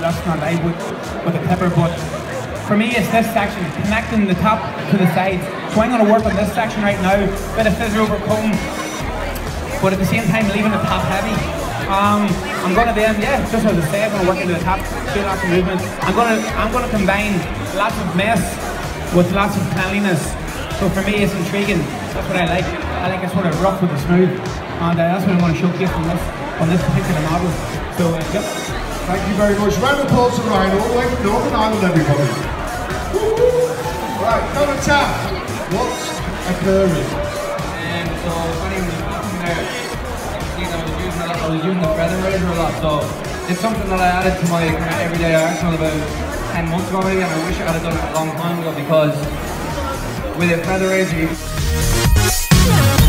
that's not live with, with the clipper, but for me it's this section, connecting the top to the sides. So I'm going to work on this section right now, bit of scissor over comb, but at the same time leaving the top heavy. Um, I'm going to then, yeah, just as I say, I'm to work into the top, do lots of movement. I'm to, I'm to combine lots of mess with lots of cleanliness. So for me, it's intriguing. That's what I like. I like a sort of rough with the smooth, and uh, that's what I want to showcase on this, on this particular model. So, uh, yep. Thank you very much. Round of applause to Ryan, all the way from Northern Ireland, everybody. Right, Connor Taff, what's occurring? And so funny there, you know, I was using, I was using the feather razor a lot, so it's something that I added to my kind of everyday arsenal about 10 months ago maybe, and I wish I had done it a long time ago because with a feather razor, you